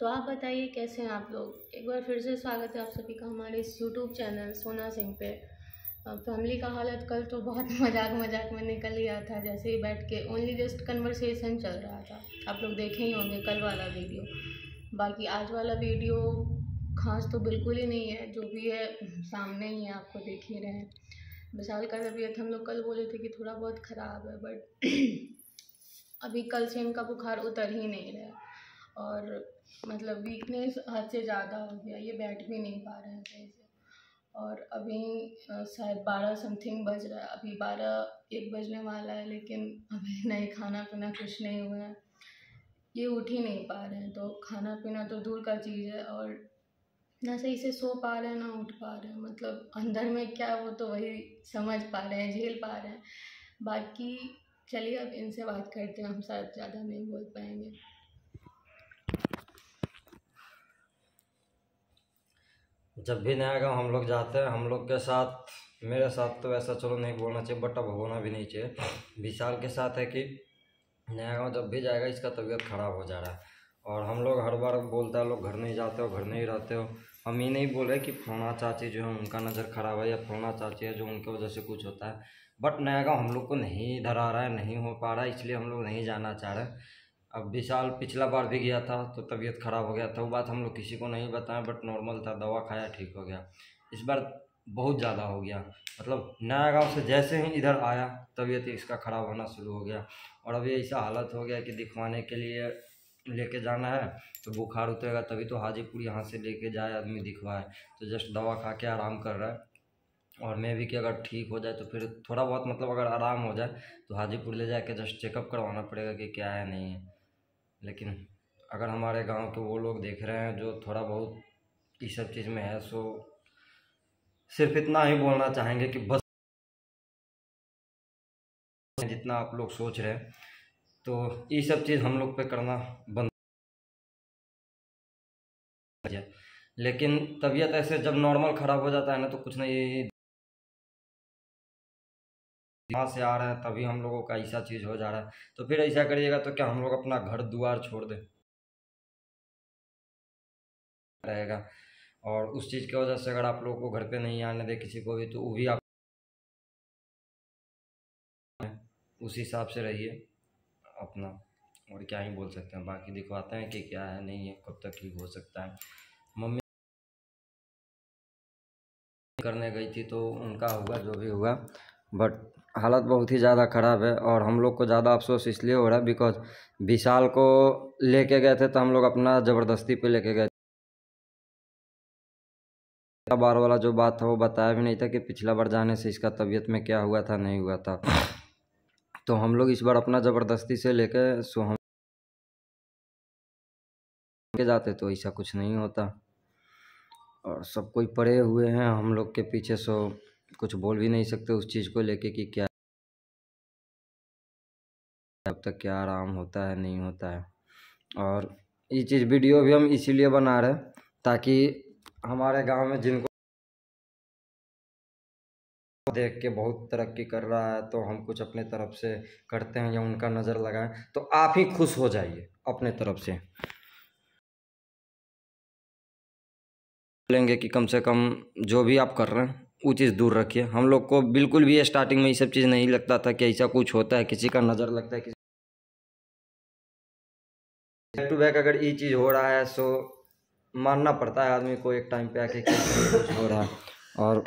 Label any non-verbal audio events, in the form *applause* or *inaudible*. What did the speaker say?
तो आप बताइए कैसे हैं आप लोग? एक बार फिर से स्वागत है आप सभी का हमारे इस यूट्यूब चैनल सोना सिंह पे। फैमिली का हालत कल तो बहुत *laughs* मज़ाक मज़ाक में निकल गया था, जैसे ही बैठ के ओनली जस्ट कन्वर्सेशन चल रहा था। आप लोग देखे ही होंगे कल वाला वीडियो बाकी आज वाला वीडियो खास तो बिल्कुल ही नहीं है, जो भी है, सामने ही है, आपको देख ही रहे हैं। विशाल का तबीयत हम लोग कल बोले थे कि थोड़ा बहुत ख़राब है बट *clears throat* अभी कल से इनका बुखार उतर ही नहीं रहा और मतलब वीकनेस हद से ज़्यादा हो गया, ये बैठ भी नहीं पा रहे हैं सही से। और अभी शायद बारह समथिंग बज रहा है, अभी बारह एक बजने वाला है, लेकिन अभी *laughs* नहीं खाना पीना कुछ नहीं हुआ है। ये उठ ही नहीं पा रहे हैं तो खाना पीना तो दूर का चीज़ है और ना सही से सो पा रहे हैं, ना उठ पा रहे हैं। मतलब अंदर में क्या वो तो वही समझ पा रहे हैं, झेल पा रहे हैं। बाकी चलिए अब इनसे बात करते हैं, हम शायद ज़्यादा नहीं बोल पाएँगे। जब भी नया गाँव हम लोग जाते हैं, हम लोग के साथ, मेरे साथ तो ऐसा चलो नहीं बोलना चाहिए बट अब होना भी नहीं चाहिए। विशाल के साथ है कि नया गाँव जब भी जाएगा, इसका तबीयत ख़राब हो जा रहा है। और हम लोग हर बार बोलते हैं, लोग घर नहीं जाते हो, घर नहीं रहते हो। हम ये नहीं बोल कि फलाना चाची जो है, उनका नज़र ख़राब है या फलाना चाची है जो उनके वजह से कुछ होता है। बट नया गाँव हम लोग को नहीं इधर आ रहा है, नहीं हो पा रहा है, इसलिए हम लोग नहीं जाना चाह रहे अब विशाल पिछला बार भी गया था तो तबीयत ख़राब हो गया था। वो बात हम लोग किसी को नहीं बताएँ बट नॉर्मल था, दवा खाया, ठीक हो गया। इस बार बहुत ज़्यादा हो गया। मतलब नया गाँव से जैसे ही इधर आया, तबीयत इसका ख़राब होना शुरू हो गया। और अभी ऐसा हालत हो गया कि दिखवाने के लिए लेके जाना है तो बुखार उतरेगा, तभी तो हाजीपुर यहाँ से लेके जाए आदमी दिखवाए। तो जस्ट दवा खा के आराम कर रहा है। और मैं भी कि अगर ठीक हो जाए तो फिर थोड़ा बहुत मतलब अगर आराम हो जाए तो हाजीपुर ले जाके जस्ट चेकअप करवाना पड़ेगा कि क्या है, नहीं है। लेकिन अगर हमारे गाँव के वो लोग देख रहे हैं जो थोड़ा बहुत इस सब चीज़ में है, सो सिर्फ़ इतना ही बोलना चाहेंगे कि बस जितना आप लोग सोच रहे हैं तो ये सब चीज़ हम लोग पे करना बंद लेकिन तबीयत ऐसे जब नॉर्मल ख़राब हो जाता है ना तो कुछ नहीं वहाँ से आ रहे हैं, तभी हम लोगों का ऐसा चीज़ हो जा रहा है। तो फिर ऐसा करिएगा तो क्या हम लोग अपना घर द्वार छोड़ दें? रहेगा। और उस चीज़ की वजह से अगर आप लोगों को घर पे नहीं आने दे किसी को भी तो वो भी आप उस हिसाब से रहिए अपना। और क्या ही बोल सकते हैं, बाकी दिखवाते हैं कि क्या है, नहीं है, कब तक ठीक हो सकता है। मम्मी करने गई थी तो उनका हुआ जो भी हुआ बट हालत बहुत ही ज़्यादा ख़राब है और हम लोग को ज़्यादा अफसोस इसलिए हो रहा है बिकॉज़ विशाल को लेके गए थे तो हम लोग अपना ज़बरदस्ती पे लेके गए थे। बार वाला जो बात था वो बताया भी नहीं था कि पिछला बार जाने से इसका तबीयत में क्या हुआ था, नहीं हुआ था। तो हम लोग इस बार अपना ज़बरदस्ती से लेके सो हम के जाते तो ऐसा कुछ नहीं होता और सब कोई पड़े हुए हैं, हम लोग के पीछे सो कुछ बोल भी नहीं सकते उस चीज़ को लेके कि क्या अब तक क्या आराम होता है, नहीं होता है। और ये चीज़ वीडियो भी हम इसीलिए बना रहे ताकि हमारे गाँव में जिनको देख के बहुत तरक्की कर रहा है तो हम कुछ अपने तरफ़ से करते हैं या उनका नज़र लगाएँ तो आप ही खुश हो जाइए अपने तरफ़ से। लेंगे कि कम से कम जो भी आप कर रहे हैं चीज़ दूर रखिए। हम लोग को बिल्कुल भी स्टार्टिंग में ये सब चीज़ नहीं लगता था कि ऐसा कुछ होता है, किसी का नज़र लगता है, किसी बैक टू बैक अगर ये चीज़ हो रहा है सो मानना पड़ता है आदमी को एक टाइम पे आके कुछ हो रहा है। और